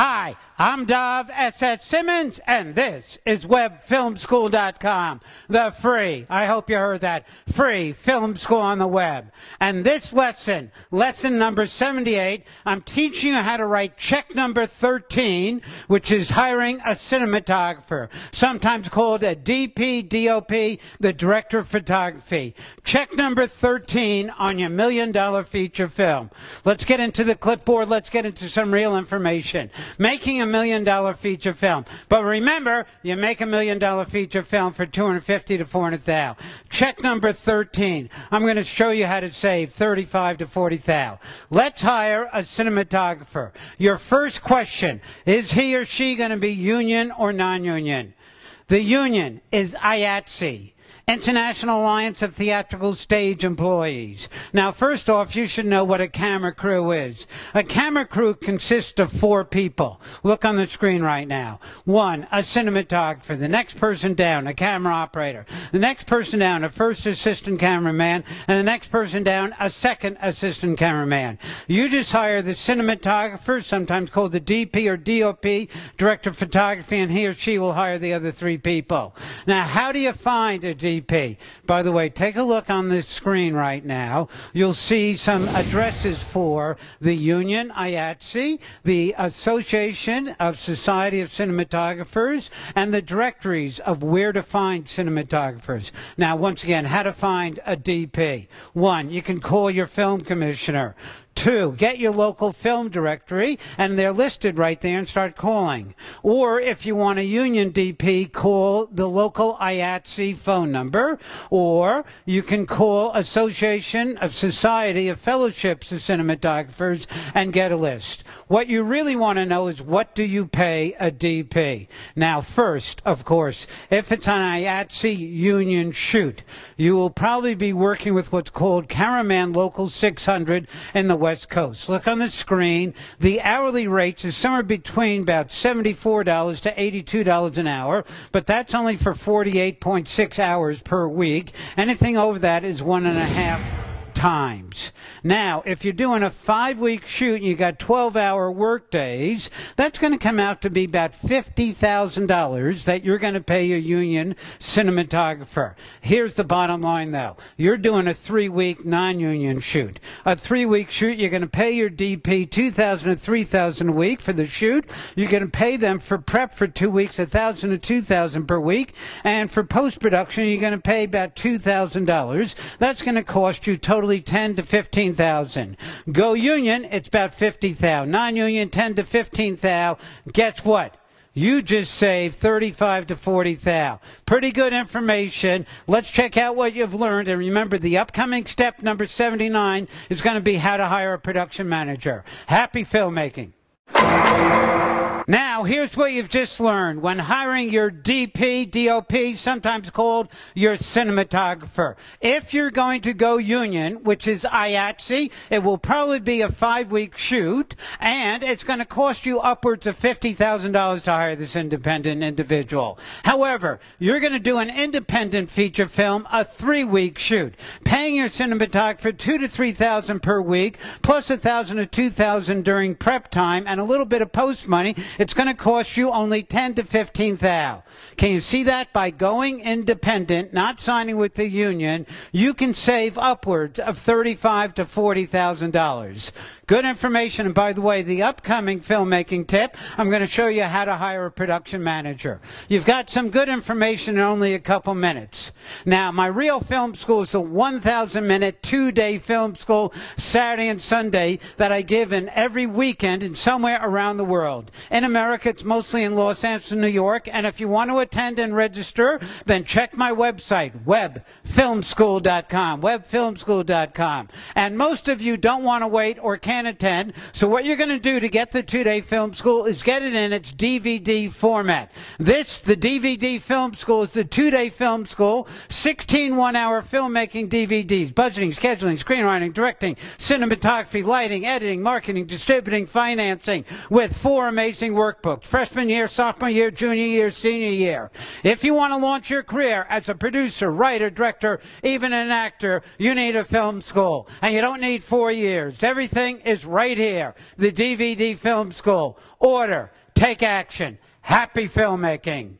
Hi, I'm Dov S.S. Simens, and this is WebFilmSchool.com, the free, I hope you heard that, free film school on the web. And this lesson, lesson number 78, I'm teaching you how to write check number 13, which is hiring a cinematographer, sometimes called a DP, DOP, the director of photography. Check number 13 on your million dollar feature film. Let's get into the clipboard, let's get into some real information making a million dollar feature film. But remember, you make a million dollar feature film for 250 to 400,000. Check number 13. I'm going to show you how to save 35 to 40,000. Let's hire a cinematographer. Your first question, is he or she going to be union or non-union? The union is IATSE. International Alliance of Theatrical Stage Employees. Now, first off, you should know what a camera crew is. A camera crew consists of four people. Look on the screen right now. One, a cinematographer. The next person down, a camera operator. The next person down, a first assistant cameraman. And the next person down, a second assistant cameraman. You just hire the cinematographer, sometimes called the DP or DOP, director of photography, and he or she will hire the other three people. Now, how do you find a DP? By the way, take a look on the screen right now. You'll see some addresses for the Union, IATSE, the Association of Society of Cinematographers, and the directories of where to find cinematographers. Now, once again, how to find a DP. One, you can call your film commissioner. Two, get your local film directory, and they're listed right there, and start calling. Or if you want a union DP, call the local IATSE phone number, or you can call Association of Society of Fellowships of Cinematographers and get a list. What you really want to know is what do you pay a DP? Now, first, of course, if it's an IATSE union shoot, you will probably be working with what's called Cameraman Local 600 in the West Coast. Look on the screen. The hourly rates is somewhere between about $74 to $82 an hour, but that's only for 48.6 hours per week. Anything over that is one and a half times. Now, if you're doing a five week shoot and you got 12 hour work days, that's going to come out to be about $50,000 that you're going to pay your union cinematographer. Here's the bottom line though. You're doing a three week non union shoot. A three week shoot, you're going to pay your DP 2000 to 3000 a week for the shoot. You're going to pay them for prep for two weeks, 1000 to 2000 per week. And for post production, you're going to pay about $2,000. That's going to cost you totally 10 to 15,000. Go union, it's about 50,000. Non-union 10 to 15,000. Guess what? You just saved 35 to 40,000. Pretty good information. Let's check out what you've learned. And remember, the upcoming step number 79 is going to be how to hire a production manager. Happy filmmaking. Now, here's what you've just learned. When hiring your DP, DOP, sometimes called your cinematographer, if you're going to go union, which is IATSE, it will probably be a five week shoot, and it's going to cost you upwards of $50,000 to hire this independent individual. However, you're going to do an independent feature film, a three week shoot, paying your cinematographer two to 3000 per week, plus a 1000 to 2000 during prep time, and a little bit of post money it's going to cost you only ten to fifteen thousand. Can you see that? By going independent, not signing with the union, you can save upwards of thirty-five to forty thousand dollars. Good information. And by the way, the upcoming filmmaking tip, I'm going to show you how to hire a production manager. You've got some good information in only a couple minutes. Now, my real film school is a 1,000 minute, two day film school, Saturday and Sunday, that I give in every weekend and somewhere around the world. In America, it's mostly in Los Angeles, New York. And if you want to attend and register, then check my website, webfilmschool.com, webfilmschool.com. And most of you don't want to wait or can't attend. So what you're going to do to get the two-day film school is get it in its DVD format. This, the DVD film school, is the two-day film school, 16 one-hour filmmaking DVDs, budgeting, scheduling, screenwriting, directing, cinematography, lighting, editing, marketing, distributing, financing, with four amazing workbook, freshman year, sophomore year, junior year, senior year. If you want to launch your career as a producer, writer, director, even an actor, you need a film school. And you don't need four years. Everything is right here. The DVD Film School. Order. Take action. Happy filmmaking.